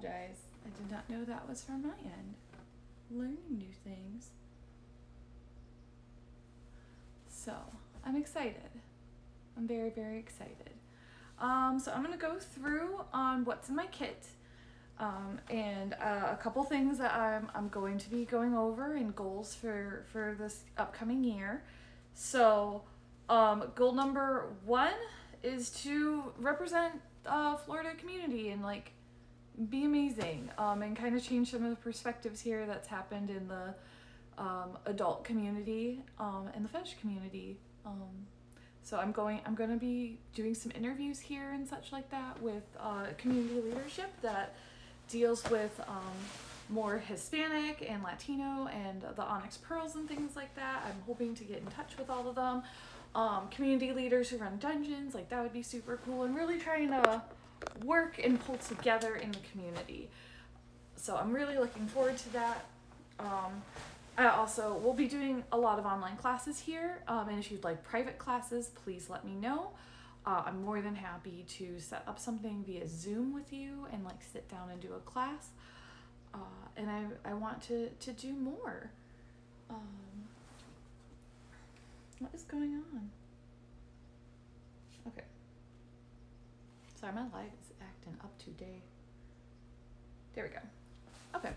apologize. I did not know that was from my end. Learning new things. So, I'm excited. I'm very, very excited. Um, so I'm gonna go through on what's in my kit. Um, and uh, a couple things that I'm, I'm going to be going over and goals for, for this upcoming year. So, um, goal number one is to represent uh, Florida community and like be amazing um, and kind of change some of the perspectives here that's happened in the um, adult community um, and the fetish community. Um, so I'm going I'm going to be doing some interviews here and such like that with uh, community leadership that deals with um, more Hispanic and Latino and the Onyx Pearls and things like that. I'm hoping to get in touch with all of them. Um, community leaders who run dungeons, like that would be super cool, and really trying to work and pull together in the community. So I'm really looking forward to that. Um, I also will be doing a lot of online classes here, um, and if you'd like private classes, please let me know. Uh, I'm more than happy to set up something via Zoom with you and like sit down and do a class. Uh, and I, I want to, to do more. Um, what is going on? Okay. Sorry, my light is acting up today. There we go. Okay.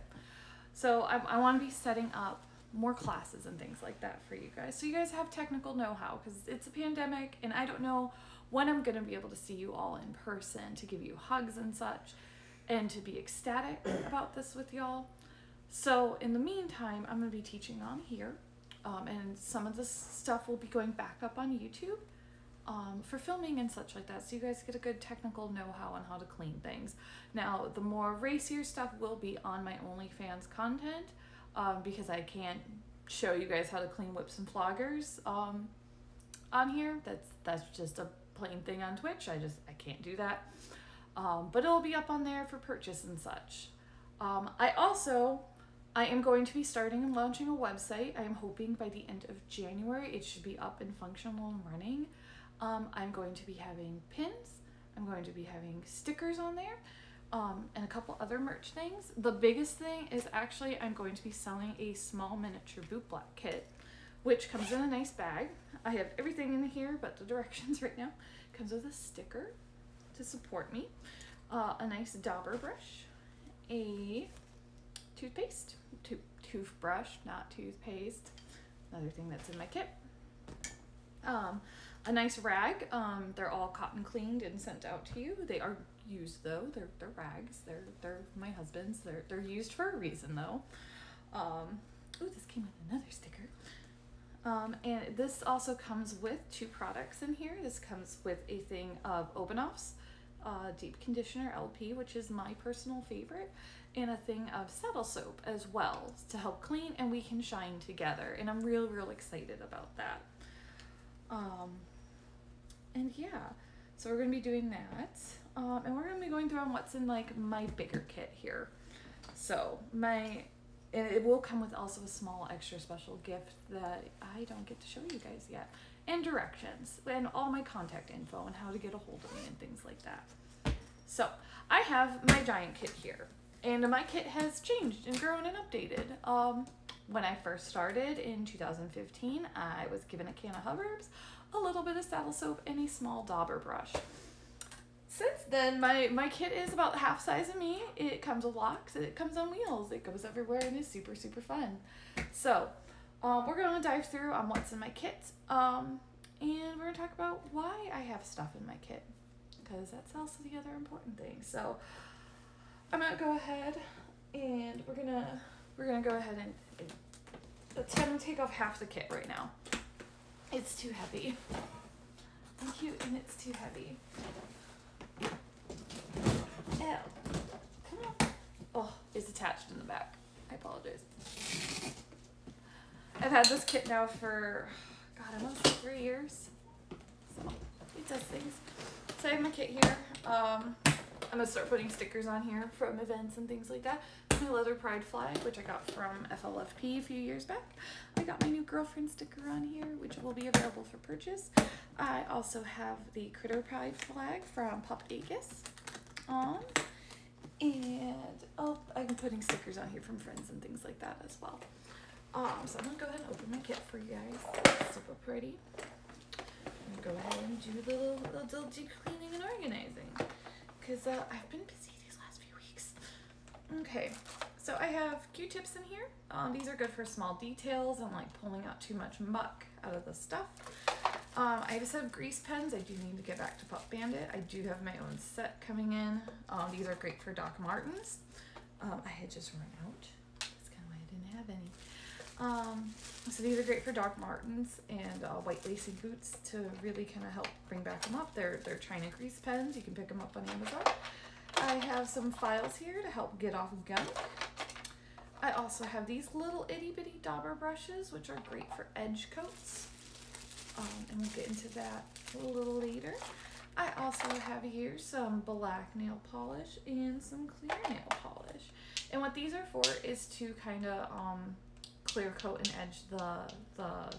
So I, I want to be setting up more classes and things like that for you guys. So you guys have technical know-how because it's a pandemic and I don't know when I'm going to be able to see you all in person to give you hugs and such and to be ecstatic about this with y'all. So in the meantime, I'm going to be teaching on here um, and some of this stuff will be going back up on YouTube um, for filming and such like that so you guys get a good technical know-how on how to clean things. Now the more racier stuff will be on my OnlyFans content um, because I can't show you guys how to clean whips and floggers um, on here. That's that's just a plain thing on Twitch. I just I can't do that. Um, but it'll be up on there for purchase and such. Um, I also I am going to be starting and launching a website. I am hoping by the end of January it should be up and functional and running. Um, I'm going to be having pins. I'm going to be having stickers on there um, and a couple other merch things. The biggest thing is actually I'm going to be selling a small miniature boot black kit, which comes in a nice bag. I have everything in here but the directions right now. Comes with a sticker to support me, uh, a nice dauber brush, a toothpaste, to- toothbrush, not toothpaste, another thing that's in my kit. Um, a nice rag. Um, they're all cotton cleaned and sent out to you. They are used though. They're they're rags. They're they're my husband's. They're they're used for a reason though. Um, oh, this came with another sticker. Um, and this also comes with two products in here. This comes with a thing of Obenauf's uh, Deep Conditioner LP, which is my personal favorite, and a thing of Saddle Soap as well to help clean and we can shine together. And I'm real, real excited about that. Um, and yeah, so we're to be doing that. Um, and we're to be going through on what's in like my bigger kit here. So my, it will come with also a small extra special gift that I don't get to show you guys yet. And directions and all my contact info and how to get a hold of me and things like that. So I have my giant kit here and my kit has changed and grown and updated. Um, when I first started in 2015, I was given a can of Hubbards, a little bit of saddle soap, and a small dauber brush. Since then, my, my kit is about half size of me. It comes with locks, it comes on wheels, it goes everywhere, and is super, super fun. So, um, we're going to dive through on what's in my kit, um, and we're going to talk about why I have stuff in my kit, because that's also the other important thing. So, I'm to go ahead and we're to we're gonna go ahead and, and have him take off half the kit right now. It's too heavy. Thank you, and it's too heavy. Ew. Come on. Oh, it's attached in the back. I apologize. I've had this kit now for, God, say three years. So, it does things. So I have my kit here. Um, I'm gonna start putting stickers on here from events and things like that. My leather pride flag, which I got from FLFP a few years back. I got my new girlfriend sticker on here, which will be available for purchase. I also have the critter pride flag from Pup Acus on. And oh, I'm putting stickers on here from friends and things like that as well. Um, so I'm gonna go ahead and open my kit for you guys. It's super pretty. I'm gonna go ahead and do a little, little, little deep cleaning and organizing. Cause uh, I've been busy these last few weeks. Okay, so I have Q-tips in here. Um, these are good for small details and like pulling out too much muck out of the stuff. Um, I just have grease pens. I do need to get back to Pop Bandit. I do have my own set coming in. Um, these are great for Doc Martens. Um, I had just run out. That's kind of why I didn't have any. Um, so these are great for Doc Martens and uh, white lacy boots to really kind of help bring back them up. They're, they're China grease pens. You can pick them up on Amazon. I have some files here to help get off gunk. I also have these little itty bitty dauber brushes, which are great for edge coats. Um, and we'll get into that a little later. I also have here some black nail polish and some clear nail polish. And what these are for is to kind of um, clear coat and edge the, the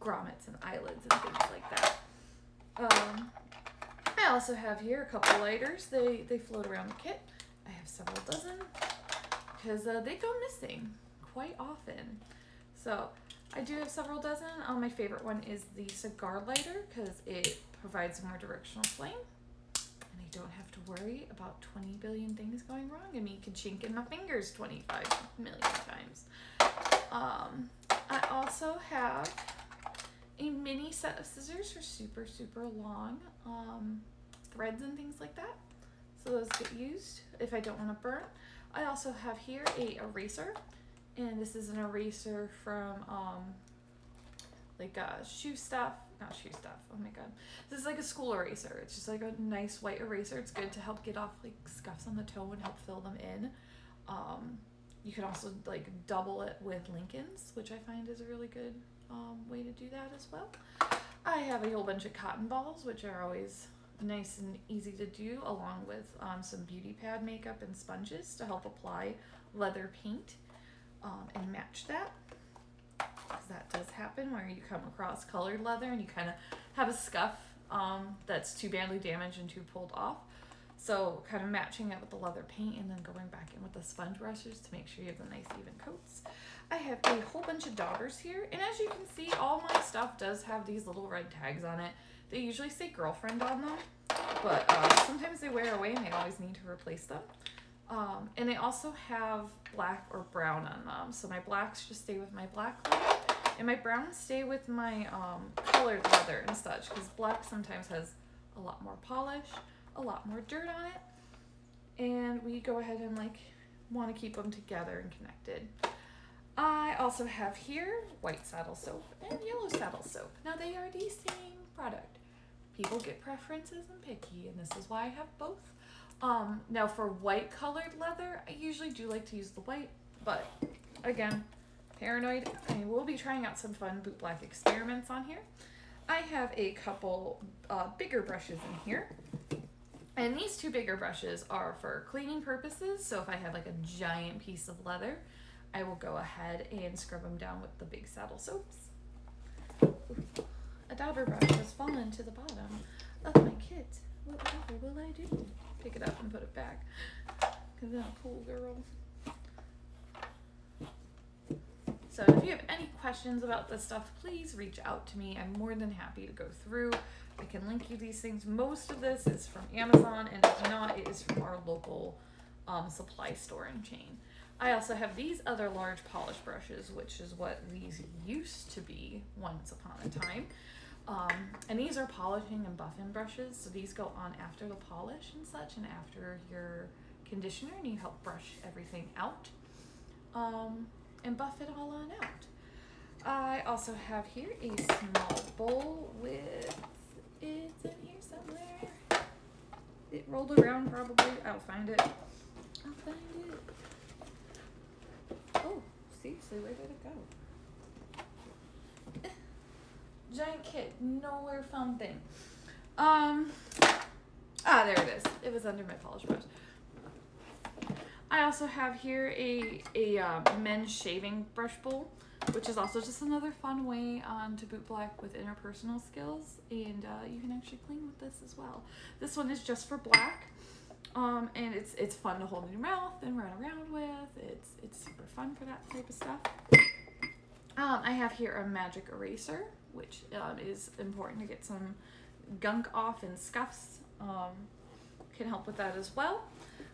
grommets and eyelets and things like that. Um, I also have here a couple lighters. They, they float around the kit. I have several dozen because uh, they go missing quite often. So I do have several dozen. Um, my favorite one is the cigar lighter because it provides more directional flame. And I don't have to worry about 20 billion things going wrong and me chink in my fingers 25 million times. Um, I also have a mini set of scissors for super, super long um, threads and things like that. So those get used if I don't want to burn. I also have here a eraser and this is an eraser from um like uh shoe stuff not shoe stuff oh my god this is like a school eraser it's just like a nice white eraser it's good to help get off like scuffs on the toe and help fill them in um you can also like double it with lincolns which i find is a really good um, way to do that as well i have a whole bunch of cotton balls which are always nice and easy to do along with um, some beauty pad makeup and sponges to help apply leather paint um, and match that. Because that does happen where you come across colored leather and you kind of have a scuff um, that's too badly damaged and too pulled off. So kind of matching it with the leather paint and then going back in with the sponge brushes to make sure you have the nice even coats. I have a whole bunch of daubers here. And as you can see, all my stuff does have these little red tags on it. They usually say girlfriend on them, but uh, sometimes they wear away and they always need to replace them. Um, and they also have black or brown on them. So my blacks just stay with my black leather. And my browns stay with my um, colored leather and such. Because black sometimes has a lot more polish, a lot more dirt on it. And we go ahead and like want to keep them together and connected. I also have here white saddle soap and yellow saddle soap. Now they are the same product. People get preferences and picky and this is why I have both. Um, now for white colored leather, I usually do like to use the white, but again, paranoid. I will be trying out some fun boot black experiments on here. I have a couple uh, bigger brushes in here. And these two bigger brushes are for cleaning purposes. So if I have like a giant piece of leather, I will go ahead and scrub them down with the big saddle soaps. A dauber brush has fallen to the bottom of my kit. Whatever will I do? pick it up and put it back. Cause I'm a cool girl. So if you have any questions about this stuff, please reach out to me. I'm more than happy to go through. I can link you these things. Most of this is from Amazon, and if not, it is from our local um, supply store and chain. I also have these other large polish brushes, which is what these used to be once upon a time. Um, and these are polishing and buffing brushes, so these go on after the polish and such, and after your conditioner, and you help brush everything out um, and buff it all on out. I also have here a small bowl with, it's in here somewhere. It rolled around probably, I'll find it. I'll find it. Oh, seriously, where did it go? giant kit, nowhere found thing. Um, ah, there it is. It was under my polish brush. I also have here a, a uh, men's shaving brush bowl, which is also just another fun way um, to boot black with interpersonal skills. And uh, you can actually clean with this as well. This one is just for black. Um, and it's it's fun to hold in your mouth and run around with. It's it's super fun for that type of stuff. Um, I have here a magic eraser, which um, is important to get some gunk off and scuffs. Um, can help with that as well.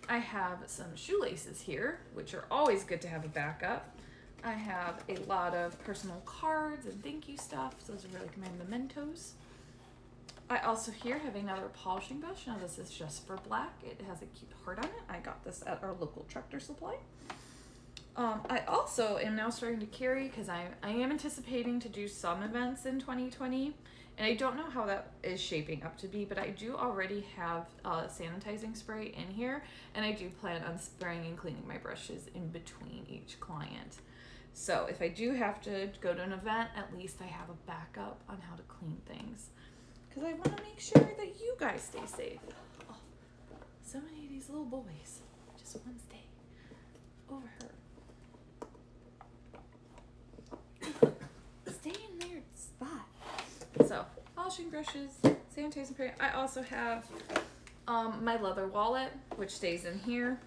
I have some shoelaces here, which are always good to have a backup. I have a lot of personal cards and thank you stuff. Those are really my mementos. I also here have another polishing brush. Now this is just for black. It has a cute heart on it. I got this at our local tractor supply. Um, I also am now starting to carry because I, I am anticipating to do some events in 2020 and I don't know how that is shaping up to be, but I do already have uh, sanitizing spray in here and I do plan on spraying and cleaning my brushes in between each client. So if I do have to go to an event, at least I have a backup on how to clean things because I want to make sure that you guys stay safe. Oh, so many of these little boys, just one stay over her. stay in their spot. So, polishing brushes, sanitizing spray. I also have um, my leather wallet, which stays in here.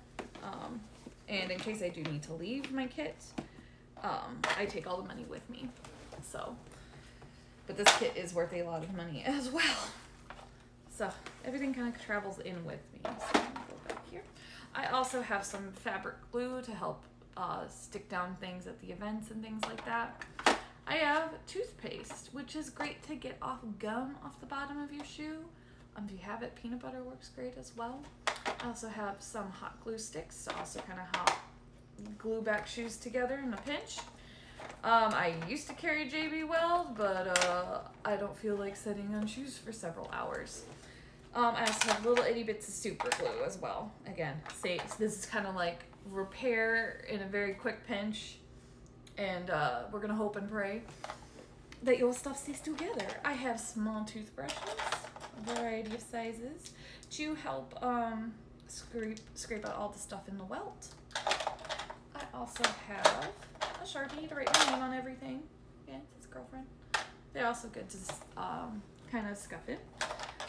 Um, and in case I do need to leave my kit, um, I take all the money with me. So, but this kit is worth a lot of money as well. So everything kind of travels in with me. So go back here. I also have some fabric glue to help uh, stick down things at the events and things like that. I have toothpaste, which is great to get off gum off the bottom of your shoe. Um, if you have it, peanut butter works great as well. I also have some hot glue sticks to also kind of help glue back shoes together in a pinch. Um, I used to carry JB Weld, but uh, I don't feel like sitting on shoes for several hours. Um, I also have little itty bits of super glue as well. Again, say this is kind of like repair in a very quick pinch, and uh, we're gonna hope and pray that your stuff stays together. I have small toothbrushes, a variety of sizes, to help um, scrape scrape out all the stuff in the welt. I also have a Sharpie to write my name on everything. Yeah, it's his girlfriend. They're also good to um, kind of scuff it.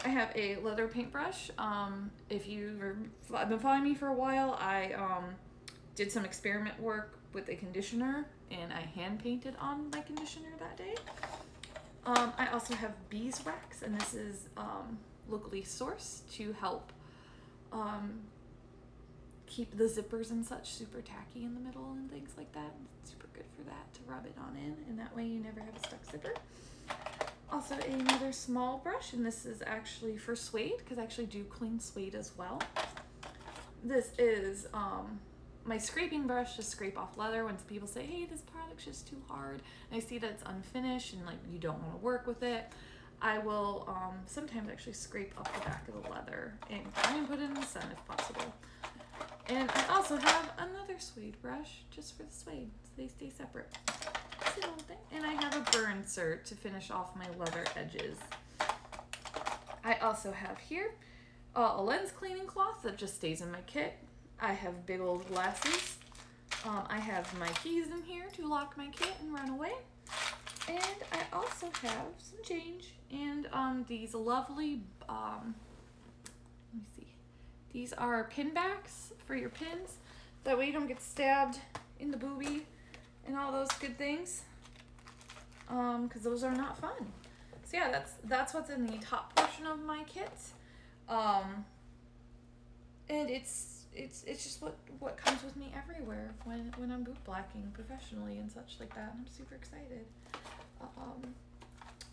I have a leather paintbrush. Um, if you've been following me for a while, I um, did some experiment work with a conditioner and I hand painted on my conditioner that day. Um, I also have beeswax and this is um, locally sourced to help um, keep the zippers and such super tacky in the middle and things like that. It's super good for that to rub it on in and that way you never have a stuck zipper. Also another small brush and this is actually for suede because I actually do clean suede as well. This is um, my scraping brush to scrape off leather when people say, hey, this product's just too hard. And I see that it's unfinished and like you don't want to work with it. I will um, sometimes actually scrape up the back of the leather and try and put it in the sun if possible. And I also have another suede brush just for the suede, so they stay separate. And I have a burnisher to finish off my leather edges. I also have here uh, a lens cleaning cloth that just stays in my kit. I have big old glasses. Um, I have my keys in here to lock my kit and run away. And I also have some change and um, these lovely, um, let me see, these are pin backs for your pins. That way you don't get stabbed in the booby and all those good things. Um, cause those are not fun. So yeah, that's, that's what's in the top portion of my kit. Um, and it's, it's, it's just what, what comes with me everywhere when, when I'm boot blacking professionally and such like that. And I'm super excited. Um,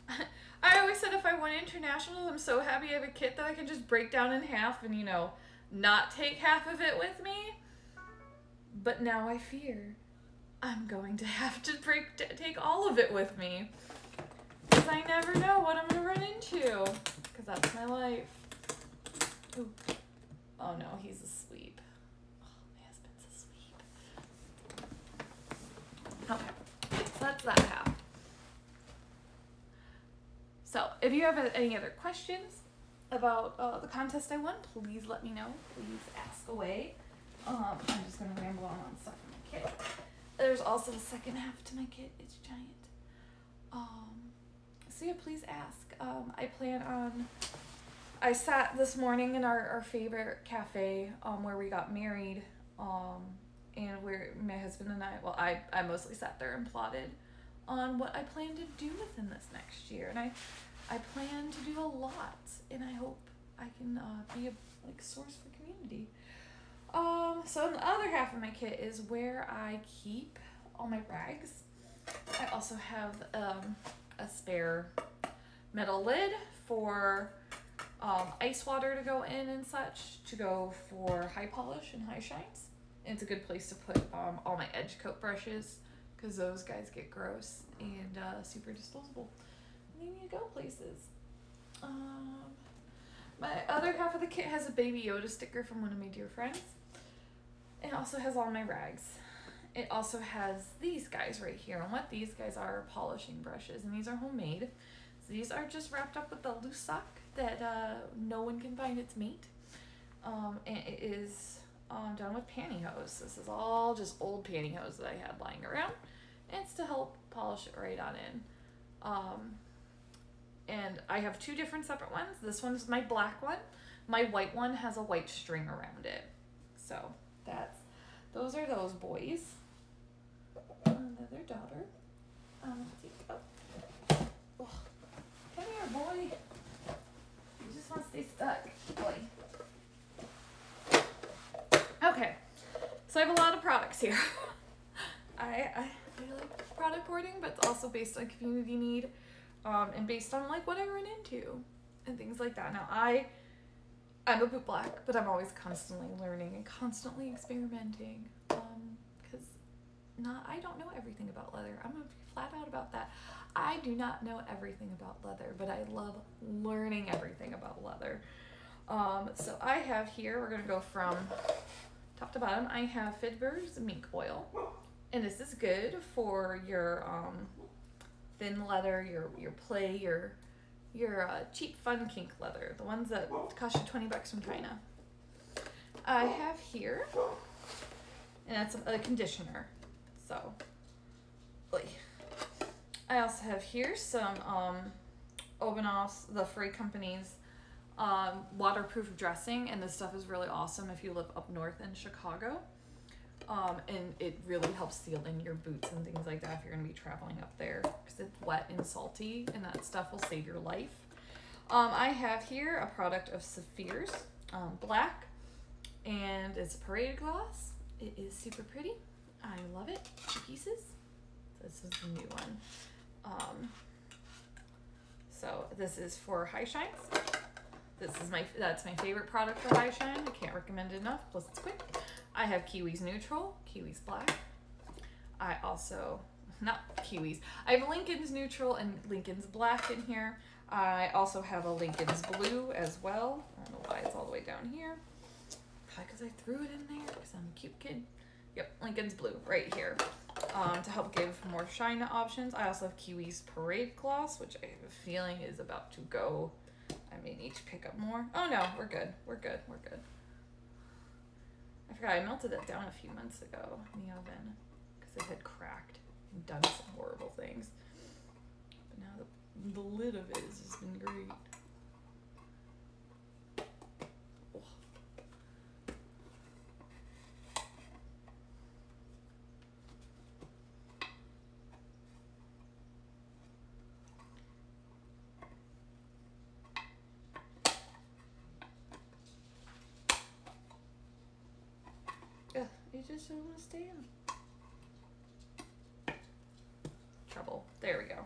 I always said if I went international, I'm so happy I have a kit that I can just break down in half and, you know, not take half of it with me. But now I fear I'm going to have to break take all of it with me. Because I never know what I'm to run into. Because that's my life. Ooh. Oh no, he's asleep. Oh, my husband's asleep. Okay, so that's that half. So if you have any other questions, about uh, the contest I won, please let me know. Please ask away. Um, I'm just gonna ramble on on stuff from my kit. There's also the second half to my kit. It's giant. Um, so yeah, please ask. Um, I plan on I sat this morning in our, our favorite cafe um, where we got married um, and where my husband and I, well, I, I mostly sat there and plotted on what I plan to do within this next year. And I, I plan to do a lot and I hope I can uh, be a like source for community. Um, so the other half of my kit is where I keep all my rags. I also have um, a spare metal lid for um, ice water to go in and such, to go for high polish and high shines. And it's a good place to put um, all my edge coat brushes because those guys get gross and uh, super disposable. They need to go places. Um, my other half of the kit has a Baby Yoda sticker from one of my dear friends. It also has all my rags. It also has these guys right here. And what these guys are, are polishing brushes. And these are homemade. So these are just wrapped up with a loose sock that uh, no one can find its mate. Um, and it is um, done with pantyhose. This is all just old pantyhose that I had lying around. And it's to help polish it right on in. Um, and I have two different separate ones. This one's my black one. My white one has a white string around it. So that's those are those boys. Another dauber. Um, oh. oh. Come here, boy. You just want to stay stuck, boy. Okay, so I have a lot of products here. I, I I like product hoarding, but it's also based on community need, um, and based on like what I run into and things like that. Now I I'm a boot black, but I'm always constantly learning and constantly experimenting. Um, because not I don't know everything about leather. I'm gonna be flat out about that. I do not know everything about leather, but I love learning everything about leather. Um, so I have here, we're gonna go from top to bottom. I have Fiebing's mink oil, and this is good for your um, thin leather, your your play, your your uh, cheap fun kink leather, the ones that cost you 20 bucks from China. I have here, and that's a, a conditioner. So. I also have here some um, Obonos, the Free Company's um, waterproof dressing, and this stuff is really awesome if you live up north in Chicago. Um, and it really helps seal in your boots and things like that if you're gonna be traveling up there because it's wet and salty, and that stuff will save your life. Um, I have here a product of Saphir's um, black, and it's a parade gloss. It is super pretty. I love it. Two pieces. This is the new one. Um, so this is for high shines. This is my that's my favorite product for high shine. I can't recommend it enough. Plus it's quick. I have Kiwi's Neutral, Kiwi's Black. I also not Kiwis. I have Lincoln's Neutral and Lincoln's Black in here. I also have a Lincoln's Blue as well. I don't know why it's all the way down here. Probably because I threw it in there because I'm a cute kid. Yep, Lincoln's Blue right here um, to help give more shine options. I also have Kiwi's Parade Gloss, which I have a feeling is about to go. I may need to pick up more. Oh no, we're good. We're good. We're good. I forgot I melted it down a few months ago in the oven because it had cracked and done some horrible things. But now the, the lid of it has just been great. You just don't want to stay. Trouble. There we go.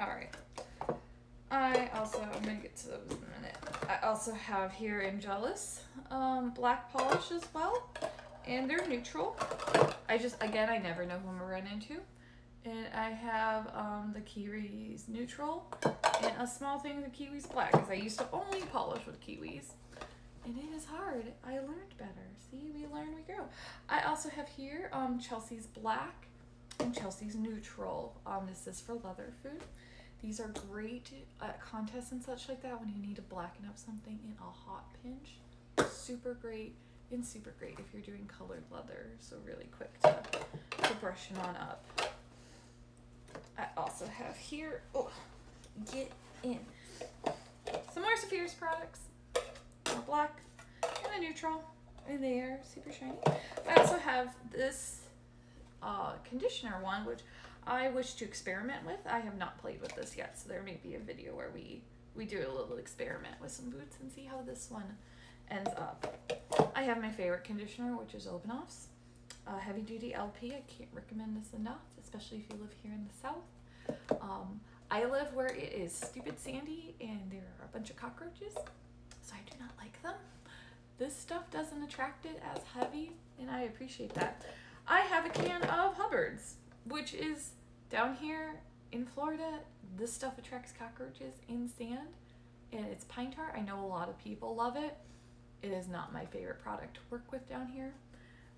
Alright. I also, I'm going to get to those in a minute. I also have here Angelus um, black polish as well. And they're neutral. I just, again, I never know who I'm going to run into. And I have um, the Kiwis neutral and a small thing of Kiwis black because I used to only polish with Kiwis it is hard. I learned better. See, we learn, we grow. I also have here um, Chelsea's Black and Chelsea's Neutral. Um, this is for leather food. These are great at contests and such like that when you need to blacken up something in a hot pinch. Super great and super great if you're doing colored leather. So really quick to, to brush it on up. I also have here, oh, get in. Some more Fierce products. Black and a neutral. And they are super shiny. I also have this uh, conditioner one, which I wish to experiment with. I have not played with this yet, so there may be a video where we, we do a little experiment with some boots and see how this one ends up. I have my favorite conditioner, which is Obenauf's uh, Heavy Duty LP. I can't recommend this enough, especially if you live here in the South. Um, I live where it is stupid sandy and there are a bunch of cockroaches, so I do not like them. This stuff doesn't attract it as heavy, and I appreciate that. I have a can of Hubbard's, which is down here in Florida. This stuff attracts cockroaches in sand, and it's pine tar. I know a lot of people love it. It is not my favorite product to work with down here.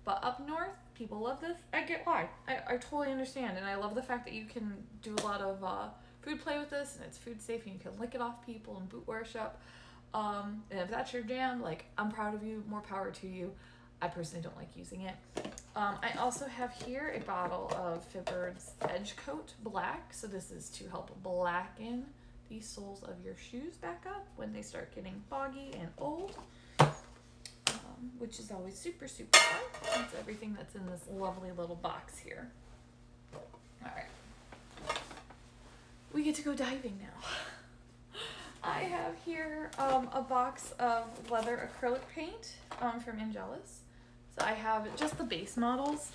But up north, people love this. I get why. I, I totally understand. And I love the fact that you can do a lot of uh, food play with this and it's food safe and you can lick it off people and boot worship. Um, and if that's your jam, like, I'm proud of you. More power to you. I personally don't like using it. Um, I also have here a bottle of Fiebing's Edge Coat Black. So this is to help blacken the soles of your shoes back up when they start getting foggy and old which is always super, super fun. That's everything that's in this lovely little box here. All right. We get to go diving now. I have here um, a box of leather acrylic paint um, from Angelus. So I have just the base models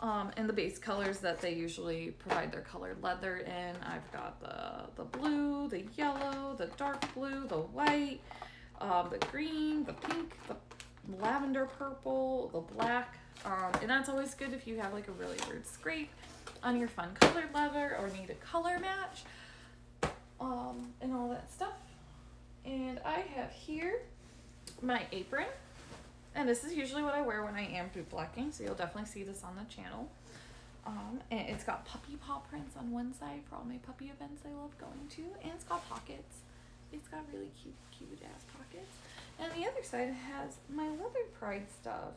um, and the base colors that they usually provide their colored leather in. I've got the, the blue, the yellow, the dark blue, the white, um, the green, the pink, the lavender purple, the black, um, and that's always good if you have like a really weird scrape on your fun colored leather or need a color match um, and all that stuff. And I have here my apron. And this is usually what I wear when I am boot blacking, so you'll definitely see this on the channel. Um, and it's got puppy paw prints on one side for all my puppy events I love going to, and it's got pockets. It's got really cute, cute ass pockets. And the other side has my Leather Pride stuff.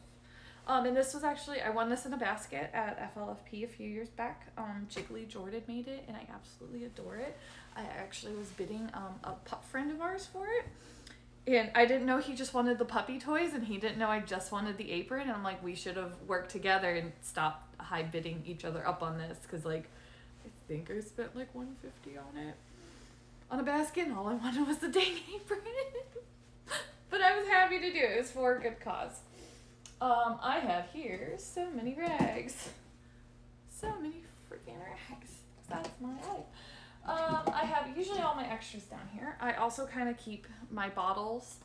Um, and this was actually, I won this in a basket at FLFP a few years back. Um, Jiggly Jordan made it, and I absolutely adore it. I actually was bidding um, a pup friend of ours for it. And I didn't know he just wanted the puppy toys, and he didn't know I just wanted the apron. And I'm like, we should have worked together and stopped high bidding each other up on this, because like, I think I spent like 150 on it on a basket, and all I wanted was the dang apron. but I was happy to do it. It was for a good cause. Um, I have here so many rags. So many freaking rags. That's my life. Um, I have usually all my extras down here. I also kind of keep my bottles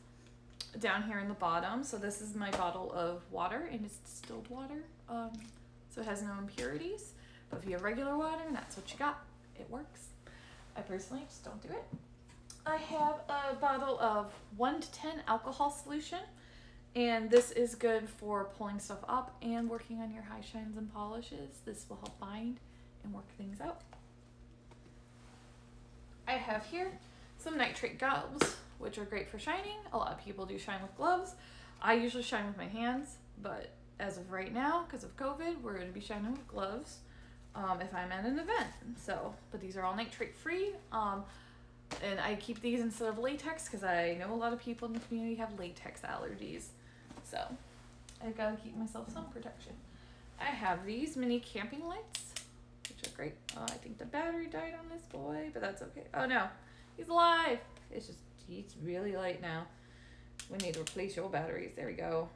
down here in the bottom. So this is my bottle of water and it's distilled water. Um, so it has no impurities. But if you have regular water and that's what you got, it works. I personally just don't do it. I have a bottle of 1 to 10 alcohol solution. And this is good for pulling stuff up and working on your high shines and polishes. This will help bind and work things out. I have here some nitrate gloves, which are great for shining. A lot of people do shine with gloves. I usually shine with my hands, but as of right now, because of COVID, we're going to be shining with gloves um, if I'm at an event. So, but these are all nitrate free. Um, and I keep these instead of latex because I know a lot of people in the community have latex allergies. So I've got to keep myself some protection. I have these mini camping lights, which are great. Oh, I think the battery died on this boy, but that's okay. Oh no, he's alive. It's just, he's really light now. We need to replace your batteries. There we go.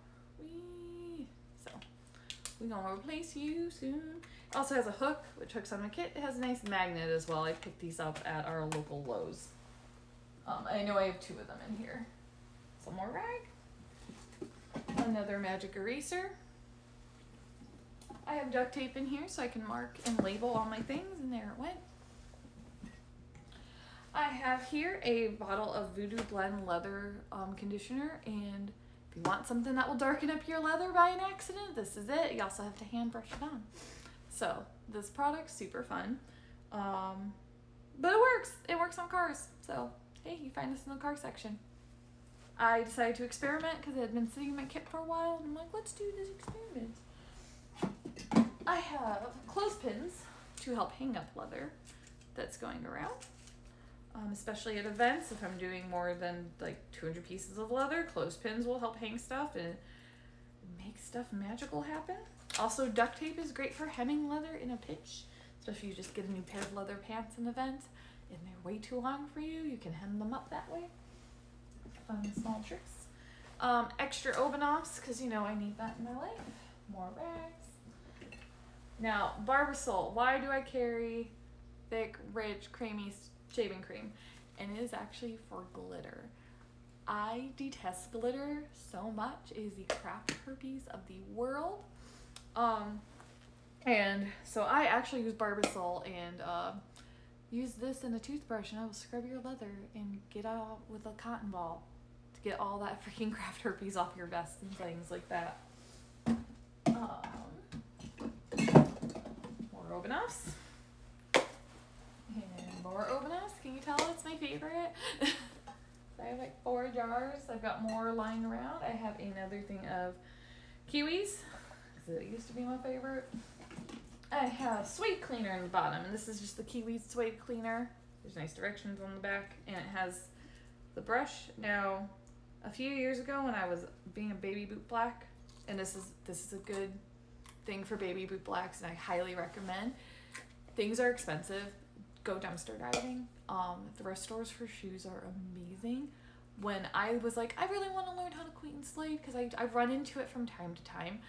Whee. So we're to replace you soon. It also has a hook, which hooks on my kit. It has a nice magnet as well. I picked these up at our local Lowe's. Um, I know I have two of them in here. Some more rag. Another magic eraser. I have duct tape in here so I can mark and label all my things, and there it went. I have here a bottle of Voodoo Blend leather um, conditioner, and if you want something that will darken up your leather by an accident, this is it. You also have to hand brush it on. So this product's super fun. Um, but it works. It works on cars. So hey, you find this in the car section. I decided to experiment because it had been sitting in my kit for a while, and I'm like, let's do this experiment. I have clothespins to help hang up leather that's going around. um, especially at events. If I'm doing more than like 200 pieces of leather, clothespins will help hang stuff and make stuff magical happen. Also, duct tape is great for hemming leather in a pinch, especially if you just get a new pair of leather pants in an event and they're way too long for you. You can hem them up that way. Fun small tricks. Um, extra Obenauf's, because you know I need that in my life. More rags. Now, Barbasol. Why do I carry thick, rich, creamy shaving cream? And it is actually for glitter. I detest glitter so much. It is the craft herpes of the world. Um, and so I actually use Barbasol and uh, use this in a toothbrush and I will scrub your leather and get out with a cotton ball get all that freaking craft herpes off your vest and things like that. Um, more Obenauf's. And more Obenauf's. Can you tell it's my favorite? I have like four jars. I've got more lying around. I have another thing of kiwis because it used to be my favorite. I have suede cleaner in the bottom, and this is just the Kiwi suede cleaner. There's nice directions on the back, and it has the brush. Now, a few years ago when I was being a baby boot black, and this is this is a good thing for baby boot blacks, and I highly recommend. Things are expensive. Go dumpster diving. Um, thrift stores for shoes are amazing. When I was like, I really want to learn how to queen slave because I I run into it from time to time.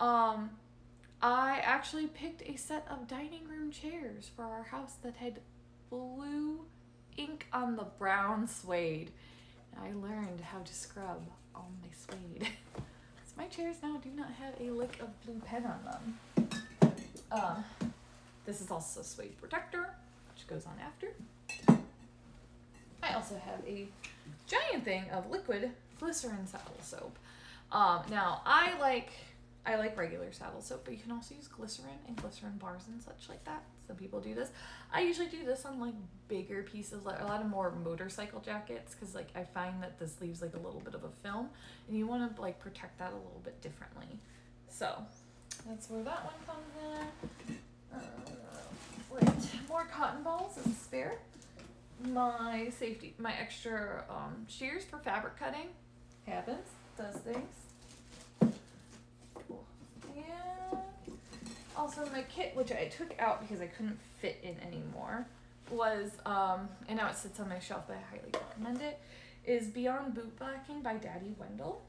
Um, I actually picked a set of dining room chairs for our house that had blue ink on the brown suede. I learned how to scrub on my suede. so my chairs now do not have a lick of blue pen on them. Um, this is also suede protector, which goes on after. I also have a giant thing of liquid glycerin saddle soap. Um, now I like I like regular saddle soap, but you can also use glycerin and glycerin bars and such like that. Some people do this. I usually do this on like bigger pieces, like a lot of more motorcycle jackets, because like I find that this leaves like a little bit of a film, and you want to like protect that a little bit differently. So that's where that one comes in. Uh, wait, more cotton balls as a spare. My safety, my extra um, shears for fabric cutting happens, does things. Also my kit, which I took out because I couldn't fit in anymore, was um, and now it sits on my shelf, but I highly recommend it. Is Beyond Bootblacking by Daddy Wendell.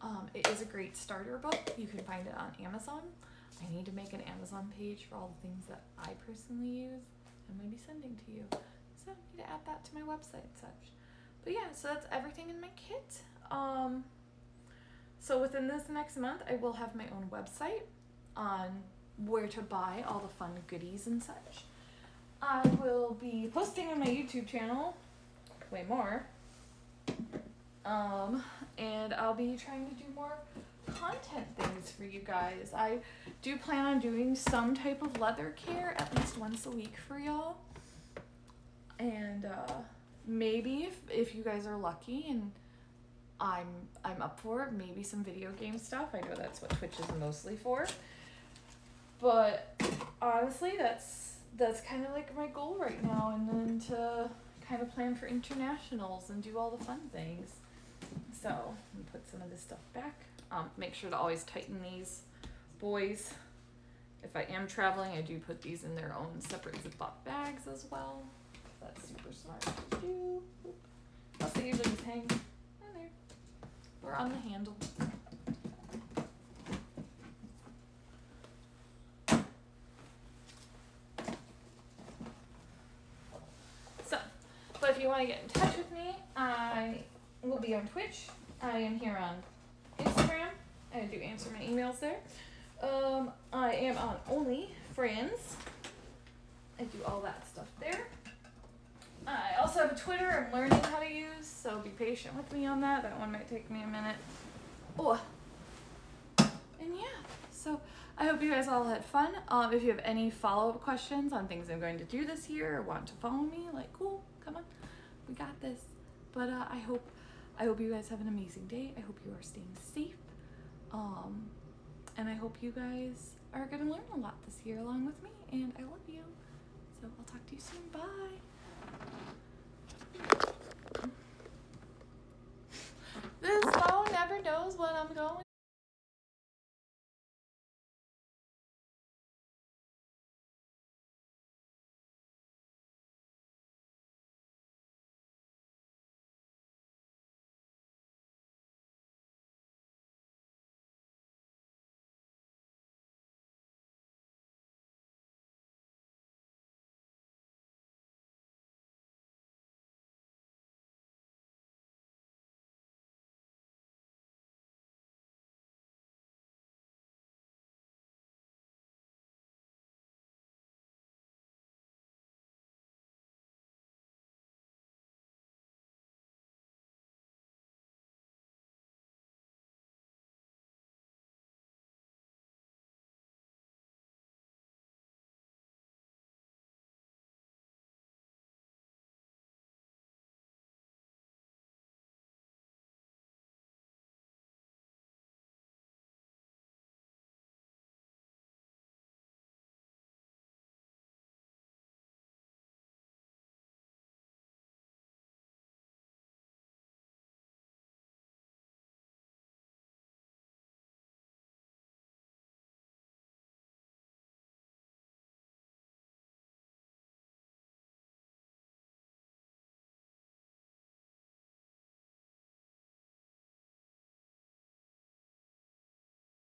Um, it is a great starter book. You can find it on Amazon. I need to make an Amazon page for all the things that I personally use and maybe sending to you. So I need to add that to my website and such. But yeah, so that's everything in my kit. Um, so within this next month, I will have my own website on where to buy all the fun goodies and such. I will be posting on my YouTube channel way more. Um, and I'll be trying to do more content things for you guys. I do plan on doing some type of leather care at least once a week for y'all. And uh, maybe if, if you guys are lucky and I'm I'm up for maybe some video game stuff. I know that's what Twitch is mostly for. But honestly, that's that's kind of like my goal right now, and then to kind of plan for internationals and do all the fun things. So put some of this stuff back. Um, make sure to always tighten these boys. If I am traveling, I do put these in their own separate Ziploc bags as well. That's super smart to do. Plus, they usually just hang on the handle. So, but if you want to get in touch with me, I will be on Twitch. I am here on Instagram. I do answer my emails there. Um, I am on Only Friends. I do all that stuff there. I also have a Twitter I'm learning how to use, so be patient with me on that. That one might take me a minute. Oh. And yeah, so I hope you guys all had fun. Um, if you have any follow-up questions on things I'm going to do this year or want to follow me, like, cool, come on we got this. But uh, I hope I hope you guys have an amazing day. I hope you are staying safe. Um, and I hope you guys are gonna learn a lot this year along with me. And I love you. So I'll talk to you soon. Bye. This phone never knows what I'm going